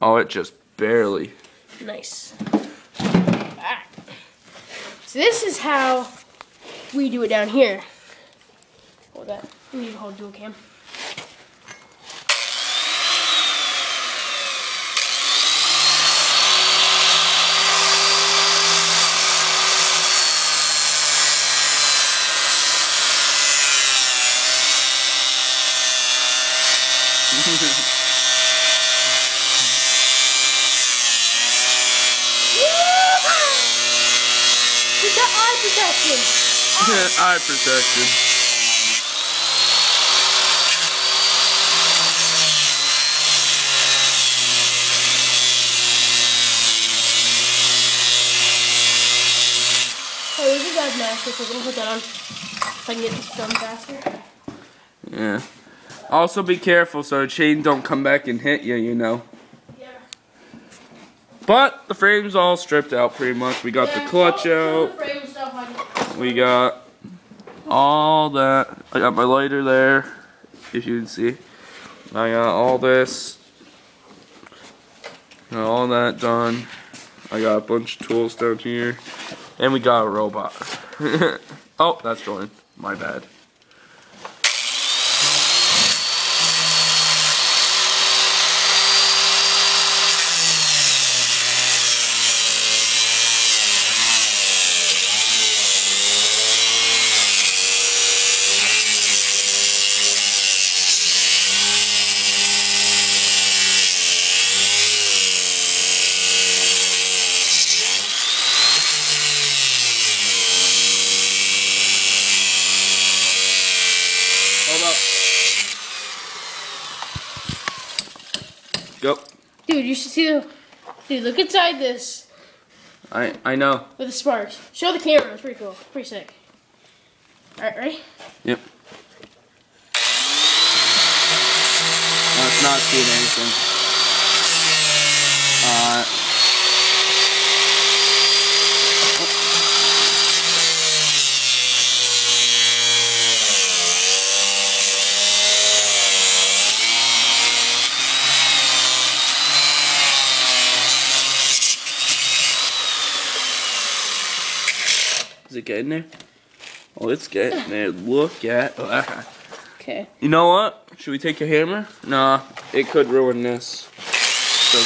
Oh, it just barely. Nice. So this is how we do it down here. Hold that. We need to hold dual cam. Is that eye protection? Eye protection. Hey, we just got master, so we're put that on. If I can get this done faster. Yeah. Also be careful so the chain don't come back and hit you, you know. Yeah. But the frame's all stripped out pretty much. We got the clutch oh, out. We got all that. I got my lighter there, if you can see. I got all this. Got all that done. I got a bunch of tools down here. And we got a robot. oh, that's Jordan. My bad. Hold up. Go. Dude, you should see the. Dude, look inside this I I know. with the sparks. Show the camera. It's pretty cool. Pretty sick. Alright, ready? Yep. Let's not seeing anything. Uh. Is it getting there? Oh, it's getting there. Look at that. Okay. You know what? Should we take a hammer? Nah, it could ruin this. So,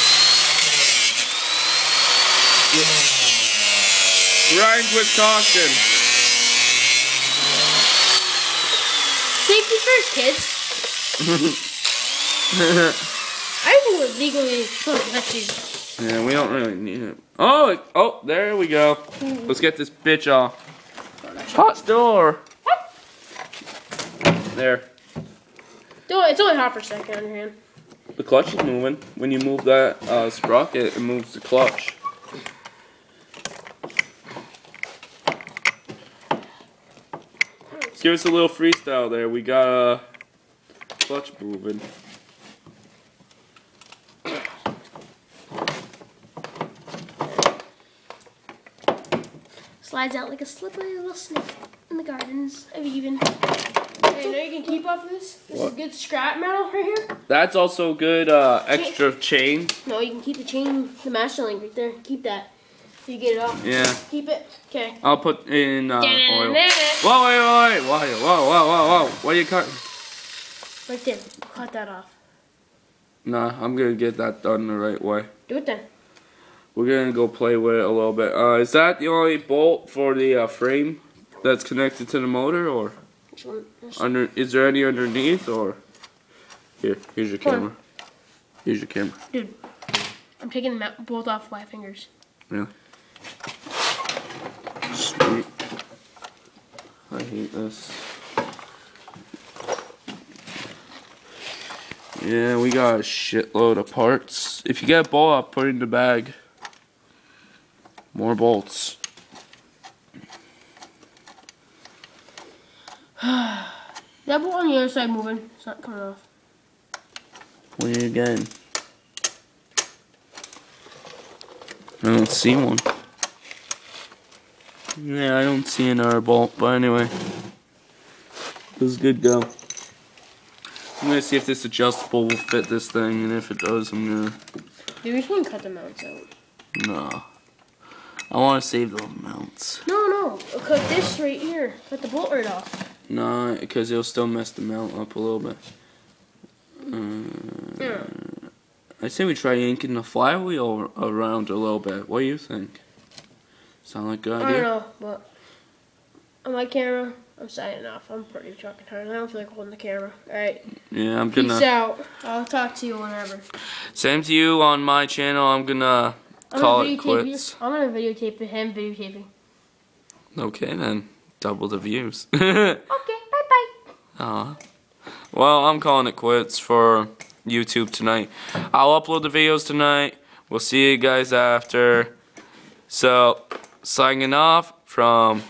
grind with caution. Safety first, kids. I think we're legally supposed to these. Yeah, we don't really need it. Oh, it- oh, there we go. Let's get this bitch off. Hot door. There. It's only hot for a second on your hand. The clutch is moving. When you move that uh, sprocket, it moves the clutch. Give us a little freestyle there. We got a uh, clutch moving. Slides out like a slippery little snake in the gardens of Eden. Hey, you know you can keep off this? This What? is good scrap metal right here. That's also good uh, extra chain. No, you can keep the chain, the master link right there. Keep that. So you get it off. Yeah. Keep it. Okay. I'll put in uh, oil. Right Whoa, wait, wait, wait. Whoa, whoa, whoa, whoa, whoa. What are you cutting? Right there. Cut that off. Nah, I'm gonna get that done the right way. Do it then. We're gonna go play with it a little bit. Uh, is that the only bolt for the uh, frame that's connected to the motor, or Which one? This- under? Is there any underneath, or here? Here's your camera. Here's your camera. Dude, I'm taking the bolt off my fingers. Really? Sweet. I hate this. Yeah, we got a shitload of parts. If you get a bolt, I'll put it in the bag. More bolts. That bolt on the other side moving. It's not coming off. Are you getting? I don't see one. Yeah, I don't see another bolt, but anyway. This is good go. I'm gonna see if this adjustable will fit this thing, and if it does, I'm gonna. Dude, we can cut the mounts out. No. I want to save the mounts. No, no. Cut this right here. Cut the bolt right off. No, because it'll still mess the mount up a little bit. Uh, Yeah. I say we try yanking the flywheel around a little bit. What do you think? Sound like a good I don't know, but on my camera, I'm signing off. I'm pretty fucking tired. I don't feel like holding the camera. All right. Yeah, I'm Peace gonna. out. I'll talk to you whenever. Same to you on my channel. I'm gonna I'm call gonna it videotape quits. You. I'm gonna videotape him videotaping. Okay then, double the views. Okay. Bye bye. Aw. Well, I'm calling it quits for YouTube tonight. I'll upload the videos tonight. We'll see you guys after. So, signing off from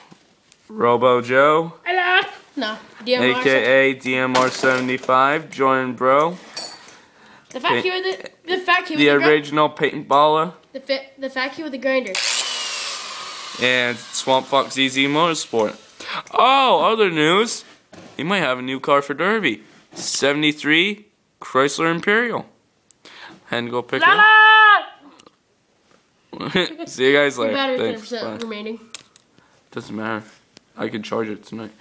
Robo Joe, Hello. No. DMR. aka DMR75, join bro, The fact you were the the fact you the were the, original paintballer, the, fa- the fact you were the grinder. and Swamp Fox ZZ Motorsport. Oh, other news. He might have a new car for Derby. 73 Chrysler Imperial. And go pick it up. See you guys later. battery Thanks. ten Bye. remaining. Doesn't matter. I can charge it tonight.